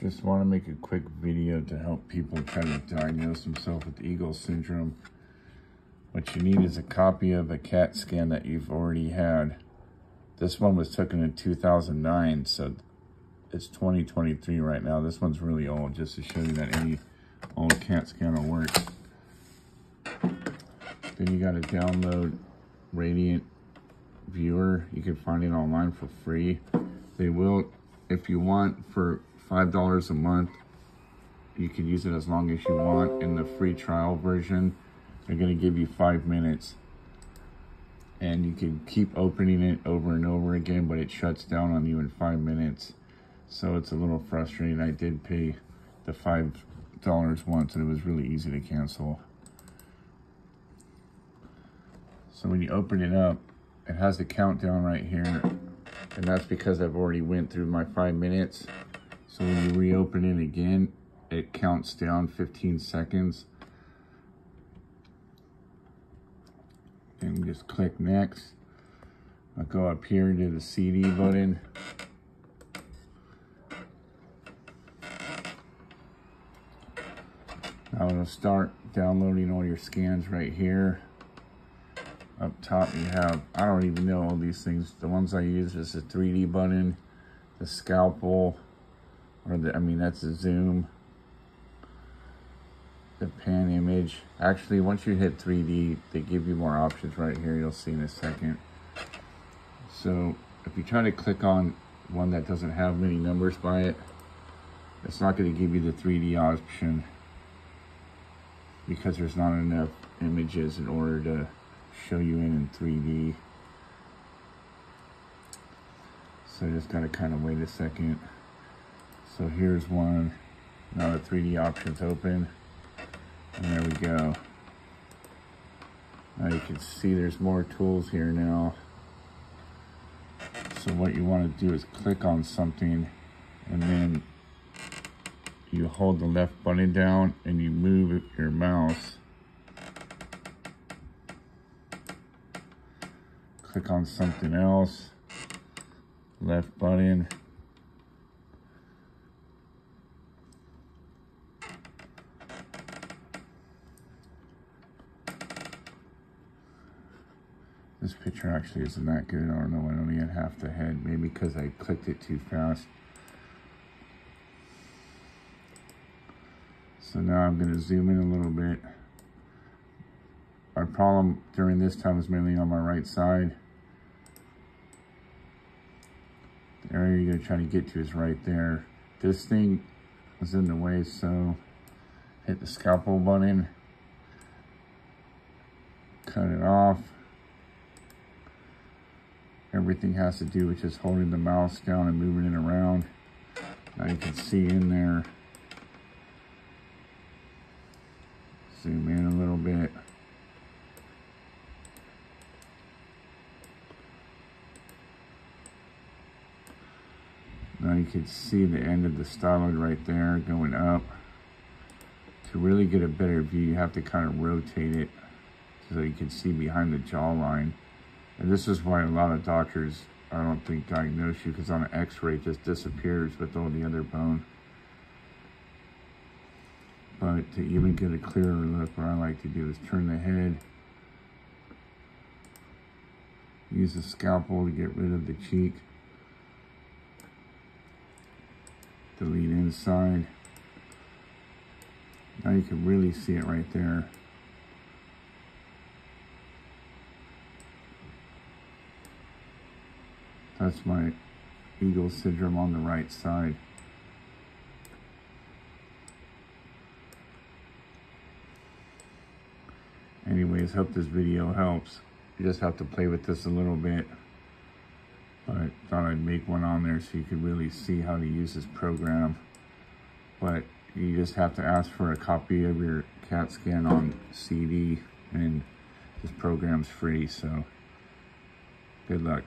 Just want to make a quick video to help people try to diagnose themselves with Eagle syndrome. What you need is a copy of a CAT scan that you've already had. This one was taken in 2009, so it's 2023 right now. This one's really old, just to show you that any old CAT scanner works. Then you got to download Radiant Viewer. You can find it online for free. They will, if you want, for $5 a month. You can use it as long as you want. In the free trial version, they're going to give you five minutes. And you can keep opening it over and over again, but it shuts down on you in five minutes. So it's a little frustrating. I did pay the $5 once, and it was really easy to cancel. So when you open it up, it has the countdown right here. And that's because I've already went through my five minutes. So when you reopen it again, it counts down 15 seconds. And just click next. I'll go up here to the CD button. Now it'll start downloading all your scans right here. Up top you have, I don't even know all these things. The ones I use is the 3D button, the scalpel, or the, I mean, that's the zoom. The pan image. Actually, once you hit 3D, they give you more options right here. You'll see in a second. So if you try to click on one that doesn't have many numbers by it, it's not going to give you the 3D option because there's not enough images in order to show you in in 3D. So I just got to kind of wait a second. So here's one. Now the 3D options open. And there we go. Now you can see there's more tools here now. So what you want to do is click on something and then you hold the left button down and you move your mouse. Click on something else, left button, This picture actually isn't that good. I don't know. I only had half the head. Maybe because I clicked it too fast. So now I'm going to zoom in a little bit. My problem during this time is mainly on my right side. The area you're going to try to get to is right there. This thing is in the way, so hit the scalpel button. Cut it off. Everything has to do with just holding the mouse down and moving it around. Now you can see in there. Zoom in a little bit. Now you can see the end of the styloid right there going up. To really get a better view, you have to kind of rotate it so you can see behind the jawline. And this is why a lot of doctors, I don't think, diagnose you because on an x-ray it just disappears with all the other bone. But to even get a clearer look, what I like to do is turn the head, use the scalpel to get rid of the cheek, delete inside. Now you can really see it right there. That's my Eagle syndrome on the right side. Anyways, hope this video helps. You just have to play with this a little bit. But thought I'd make one on there so you could really see how to use this program. But you just have to ask for a copy of your CAT scan on CD and this program's free, so good luck.